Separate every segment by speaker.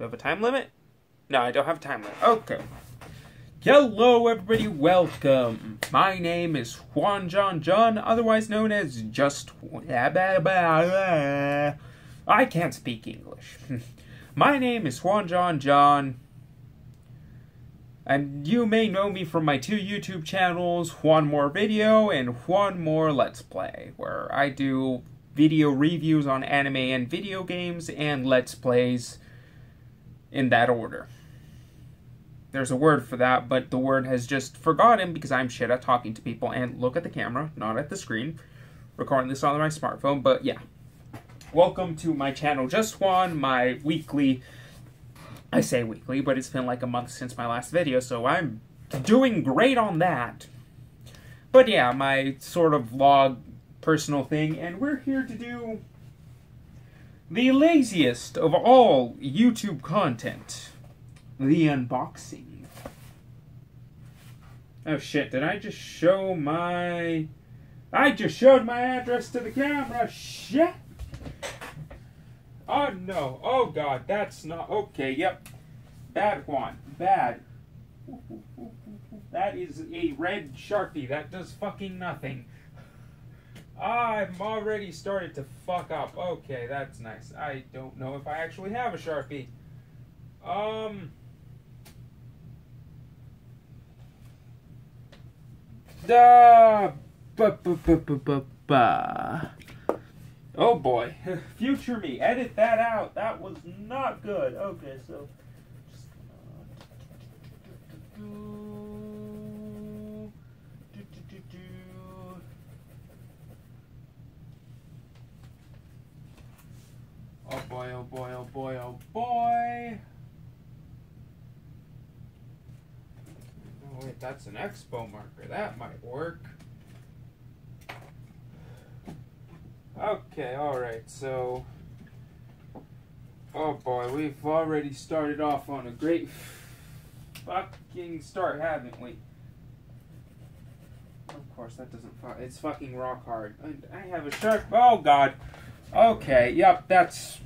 Speaker 1: Do I have a time limit? No, I don't have a time limit. Okay. Hello, everybody. Welcome. My name is Juan John Jaune, otherwise known as Just. I can't speak English. My name is Juan John Jaune. And you may know me from my two YouTube channels, Juan More Video and Juan More Let's Play, where I do video reviews on anime and video games and Let's Plays in that order. There's a word for that, but the word has just forgotten because I'm shit at talking to people and look at the camera, not at the screen. Recording this on my smartphone, but yeah. Welcome to my channel, Just Juan, my weekly. I say weekly, but it's been like a month since my last video, so I'm doing great on that. But yeah, my sort of vlog personal thing, and we're here to do the laziest of all YouTube content the unboxing. Oh shit, did I just show my... I just showed my address to the camera, shit! Oh no, oh god, that's not... Okay, yep. Bad one, bad. That is a red Sharpie, that does fucking nothing. I'm already started to fuck up. Okay, that's nice. I don't know if I actually have a Sharpie. Um... Da, ba, ba, ba, ba, ba. Oh boy, future me, edit that out. That was not good. Okay, so. Oh boy, oh boy, oh boy, oh boy. Oh wait, that's an expo marker. That might work. Okay, alright, so... Oh boy, we've already started off on a great fucking start, haven't we? Of course, that doesn't... It's fucking rock hard. I have a shark... Oh god. Okay, yep, that's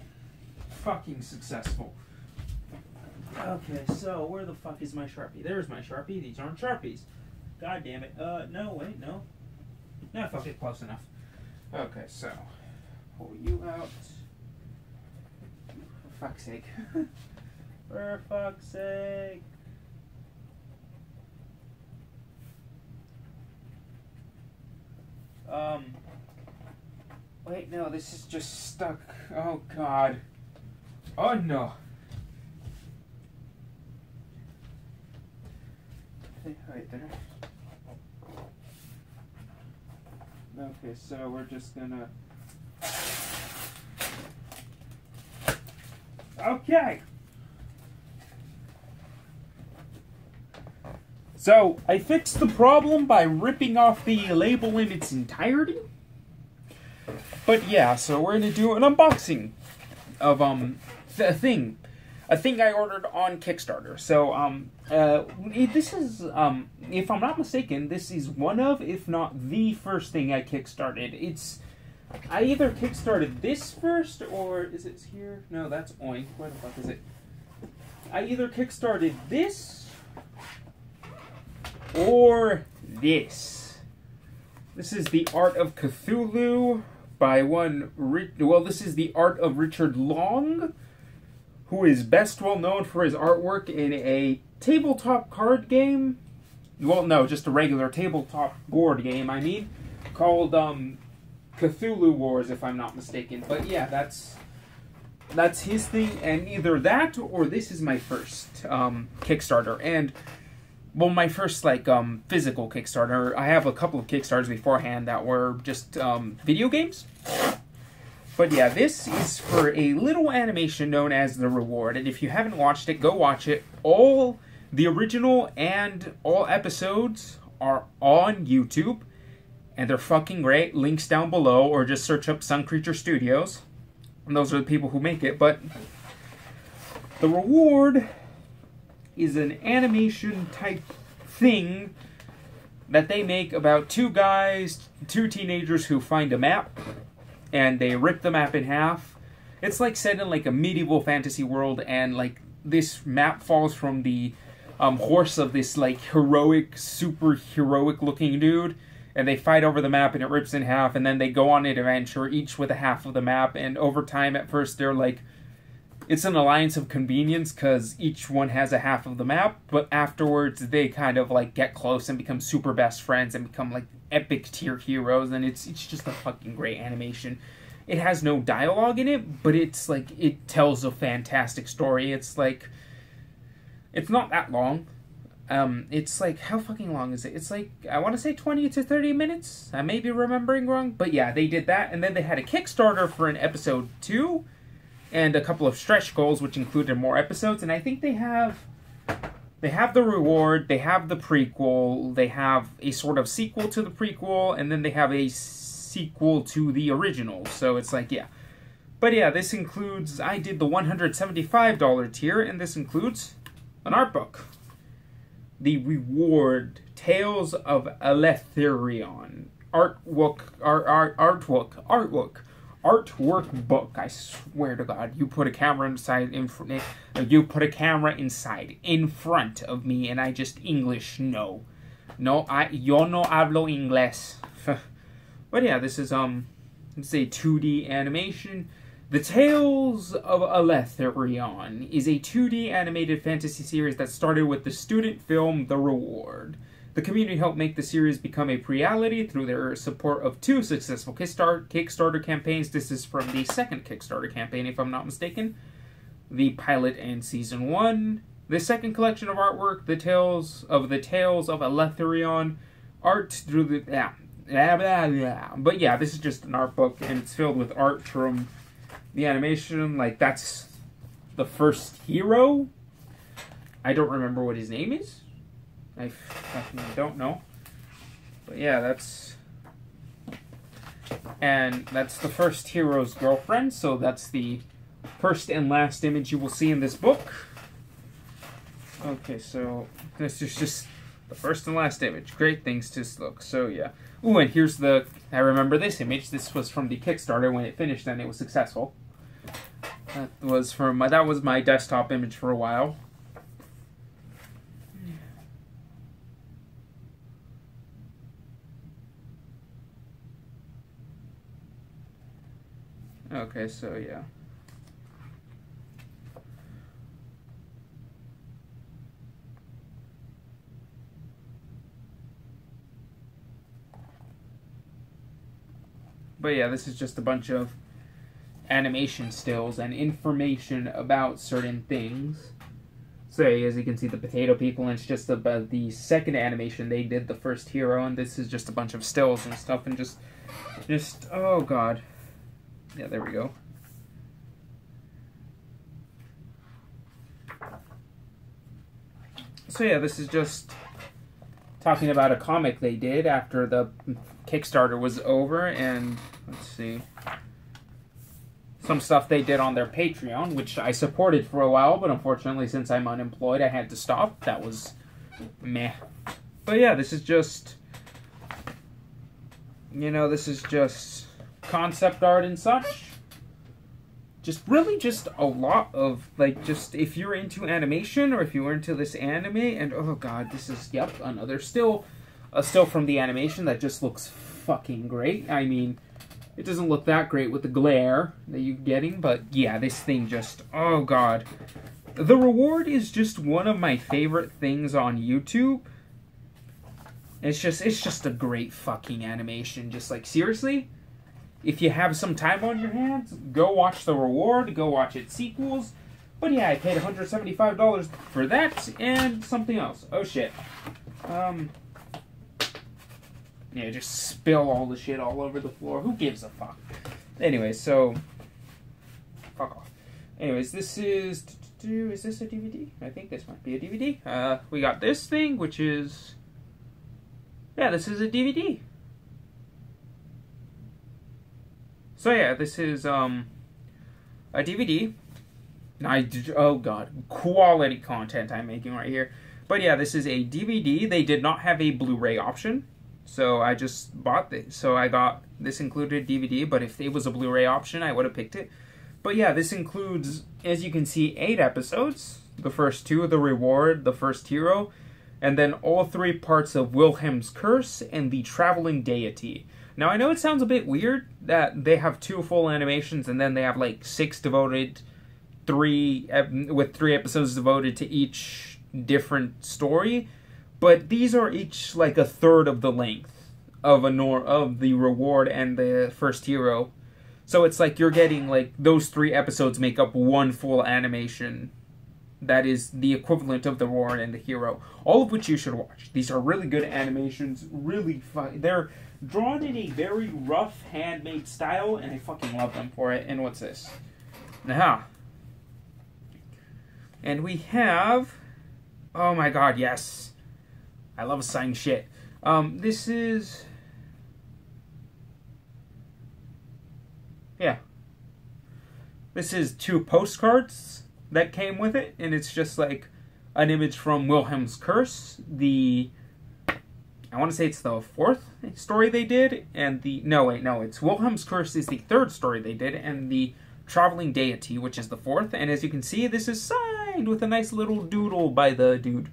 Speaker 1: fucking successful. Okay, so where the fuck is my Sharpie? There's my Sharpie. These aren't Sharpies. God damn it. Uh, no, wait, no. No, fuck it, close enough. Okay, so, pull you out. For fuck's sake. For fuck's sake. Um, wait, no, this is just stuck. Oh, God. Oh, no. right there. Okay, so we're just gonna... Okay! So, I fixed the problem by ripping off the label in its entirety. But yeah, so we're gonna do an unboxing of, um, a thing a thing I ordered on Kickstarter. So, um, uh, this is, um, if I'm not mistaken, this is one of, if not the first thing I kickstarted. It's, I either kickstarted this first, or is it here? No, that's Oink. Where the fuck is it? I either kickstarted this, or this. This is the Art of Cthulhu by one, well, this is the Art of Richard Luong who is best well known for his artwork in a tabletop card game. Well, no, just a regular tabletop board game, I mean, called um, Cthulhu Wars, if I'm not mistaken. But yeah, that's that's his thing, and either that or this is my first um, Kickstarter. And well, my first like um, physical Kickstarter. I have a couple of Kickstarters beforehand that were just um, video games. But yeah, this is for a little animation known as The Reward, and if you haven't watched it, go watch it. All the original and all episodes are on YouTube, and they're fucking great. Links down below, or just search up Sun Creature Studios. And those are the people who make it, but The Reward is an animation type thing that they make about two guys, two teenagers who find a map and they rip the map in half. it's like set in like a medieval fantasy world, and like this map falls from the um, horse of this like heroic, super heroic looking dude, and they fight over the map, and it rips in half, and then they go on an adventure, each with a half of the map, and over time, at first they're like it's an alliance of convenience because each one has a half of the map, but afterwards they kind of like get close and become super best friends and become like epic tier heroes, and it's it's just a fucking great animation. It has no dialogue in it, but it's like it tells a fantastic story. It's like it's not that long. Um, it's like how fucking long is it? It's like I want to say twenty to thirty minutes. I may be remembering wrong, but yeah, they did that, and then they had a Kickstarter for an episode two and a couple of stretch goals, which included more episodes. And I think they have they have the reward, they have the prequel, they have a sort of sequel to the prequel, and then they have a sequel to the original. So it's like, yeah. But yeah, this includes, I did the $175 tier, and this includes an art book. The Reward Tales of Alethrion. Artwork, art, art, artwork, artwork artwork book. I swear to God, you put a camera inside in front. Eh, you put a camera inside in front of me, and I just English no, no. I yo no hablo inglés. but yeah, this is um, it's a 2D animation. The Tales of Alethrion is a 2D animated fantasy series that started with the student film The Reward. The community helped make the series become a reality through their support of two successful Kickstarter campaigns. This is from the second Kickstarter campaign, if I'm not mistaken. The pilot and season one. The second collection of artwork, the tales of the tales of Alethrion, art through the yeah, blah, blah. But yeah, this is just an art book, and it's filled with art from the animation. Like that's the first hero. I don't remember what his name is. I fucking don't know. But yeah, that's. And that's the first hero's girlfriend, so that's the first and last image you will see in this book. Okay, so this is just the first and last image. Great things to look. So yeah. Ooh, and here's the. I remember this image. This was from the Kickstarter when it finished and it was successful. That was from my. That was my desktop image for a while. Okay, so yeah. But yeah, this is just a bunch of animation stills and information about certain things. So as you can see, the potato people, and it's just about uh, the second animation they did, the first hero, and this is just a bunch of stills and stuff, and just, just, oh god. Yeah, there we go. So yeah, this is just talking about a comic they did after the Kickstarter was over, and let's see, some stuff they did on their Patreon, which I supported for a while, but unfortunately, since I'm unemployed, I had to stop. That was meh. But yeah, this is just, you know, this is just concept art and such. Just really just a lot of like just if you're into animation or if you're into this anime and oh god, this is yep, another still a still from the animation that just looks fucking great. I mean, it doesn't look that great with the glare that you're getting, but yeah, this thing just oh god. The reward is just one of my favorite things on YouTube. It's just it's just a great fucking animation. Just like seriously, if you have some time on your hands, go watch The Reward, go watch its sequels. But yeah, I paid $175 for that and something else. Oh shit. Um. Yeah, just spill all the shit all over the floor. Who gives a fuck? Anyway, so. Fuck off. Anyways, this is. Is this a DVD? I think this might be a DVD. Uh, we got this thing, which is. Yeah, this is a DVD. So yeah, this is um a DVD. I oh god, quality content I'm making right here. But yeah, this is a DVD. They did not have a Blu-ray option, so I just bought this. So I got this included DVD. But if it was a Blu-ray option, I would have picked it. But yeah, this includes, as you can see, eight episodes. The first two, The Reward, The First Hero, and then all three parts of Wilhelm's Curse and The Traveling Deity. Now, I know it sounds a bit weird that they have two full animations and then they have like six devoted, three, with three episodes devoted to each different story, but these are each like a third of the length of a nor of the reward and the first hero. So it's like you're getting like those three episodes make up one full animation that is the equivalent of the reward and the hero, all of which you should watch. These are really good animations, really fun. They're drawn in a very rough, handmade style, and I fucking love them for it. And what's this? Aha. And we have. Oh my god, yes. I love sign shit. Um, this is. Yeah. This is two postcards that came with it, and it's just like an image from Wilhelm's Curse, the I want to say it's the fourth story they did, and the no wait no it's Wilhelm's Curse is the third story they did, and the Traveling Deity, which is the fourth. And as you can see, this is signed with a nice little doodle by the dude.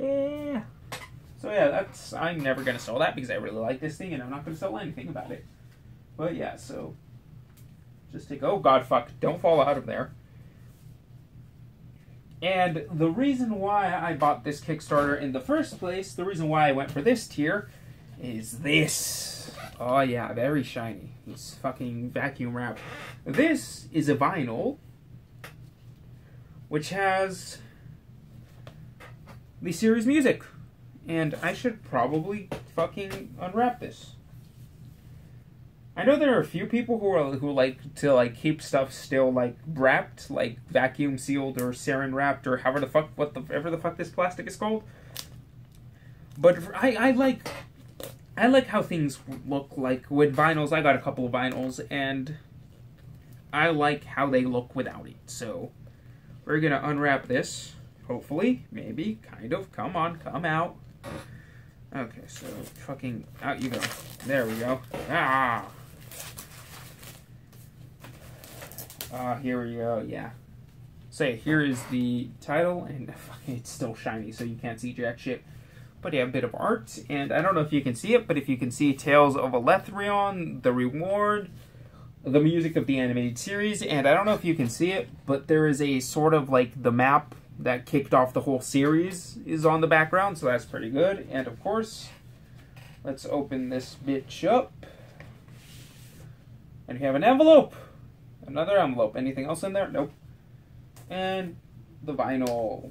Speaker 1: Yeah. So yeah, that's I'm never gonna sell that because I really like this thing, and I'm not gonna sell anything about it. But yeah, so just take. Oh God, fuck! Don't fall out of there. And the reason why I bought this Kickstarter in the first place, the reason why I went for this tier, is this. Oh yeah, very shiny. It's fucking vacuum wrap. This is a vinyl, which has the series music. And I should probably fucking unwrap this. I know there are a few people who are who like to like keep stuff still like wrapped, like vacuum sealed or saran wrapped or however the fuck what the ever the fuck this plastic is called. But I I like I like how things look like with vinyls. I got a couple of vinyls and I like how they look without it. So we're gonna unwrap this. Hopefully, maybe, kind of. Come on, come out. Okay, so fucking out you go. There we go. Ah. Uh, here we go, yeah. Say, so here is the title, and it's still shiny, so you can't see jack shit. But yeah, a bit of art, and I don't know if you can see it, but if you can see Tales of Alethrion, The Reward, the music of the animated series, and I don't know if you can see it, but there is a sort of like the map that kicked off the whole series is on the background, so that's pretty good. And of course, let's open this bitch up. And we have an envelope. Another envelope. Anything else in there? Nope. And the vinyl.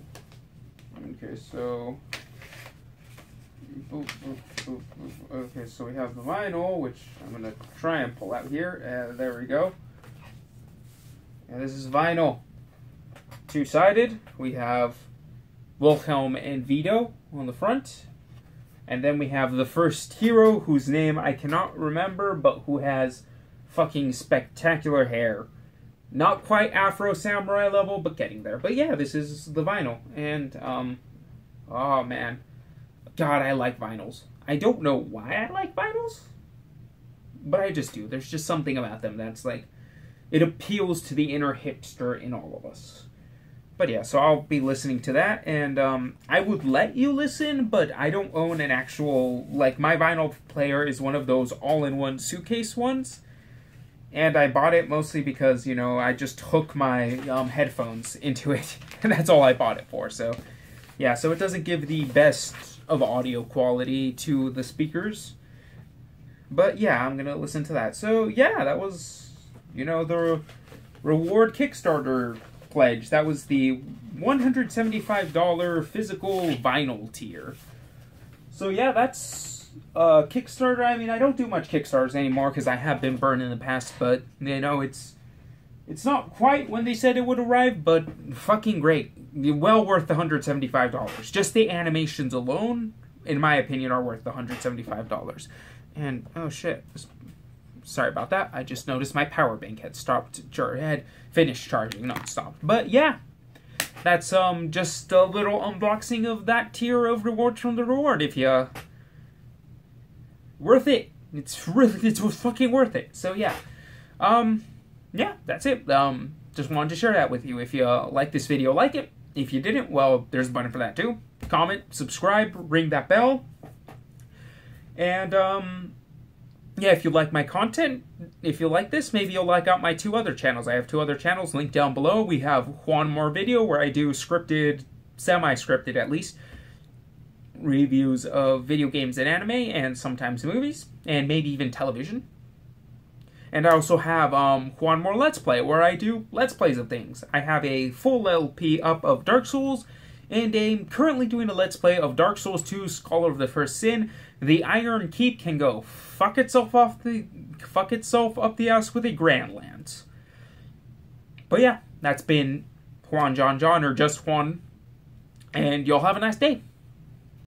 Speaker 1: Okay, so. Okay, so we have the vinyl, which I'm going to try and pull out here. Uh, there we go. And this is vinyl. Two sided. We have Wilhelm and Vito on the front. And then we have the first hero, whose name I cannot remember, but who has fucking spectacular hair. Not quite Afro Samurai level, but getting there. But yeah, this is the vinyl. And, um, oh man. God, I like vinyls. I don't know why I like vinyls, but I just do. There's just something about them that's like, it appeals to the inner hipster in all of us. But yeah, so I'll be listening to that, and um, I would let you listen, but I don't own an actual, like, my vinyl player is one of those all in one suitcase ones and I bought it mostly because you know I just hook my um, headphones into it, and that's all I bought it for. So, yeah, so it doesn't give the best of audio quality to the speakers, but yeah, I'm gonna listen to that. So yeah, that was you know the reward Kickstarter pledge. That was the $175 physical vinyl tier. So yeah, that's uh, Kickstarter, I mean, I don't do much Kickstarters anymore because I have been burned in the past, but, you know, it's it's not quite when they said it would arrive, but fucking great. Well worth the $175. Just the animations alone, in my opinion, are worth the $175. And, oh shit. Sorry about that. I just noticed my power bank had stopped, had finished charging, not stopped. But yeah, that's um just a little unboxing of that tier of rewards from the reward. If you worth it. It's really it's fucking worth it. So yeah, um, yeah, that's it. Um, just wanted to share that with you. If you uh, like this video, like it. If you didn't, well, there's a button for that too. Comment, subscribe, ring that bell. And, um, yeah, if you like my content, if you like this, maybe you'll like out my two other channels. I have two other channels linked down below. We have Juan More Video, where I do scripted, semi-scripted at least, reviews of video games and anime, and sometimes movies, and maybe even television. And I also have um, Juan More Let's Play, where I do Let's Plays of things. I have a full LP up of Dark Souls, and I'm currently doing a Let's Play of Dark Souls 2 Scholar of the First Sin. The Iron Keep can go fuck itself off the fuck itself up the ass with a Grand Lance. But yeah, that's been Juan John Jaune or just Juan, and y'all have a nice day.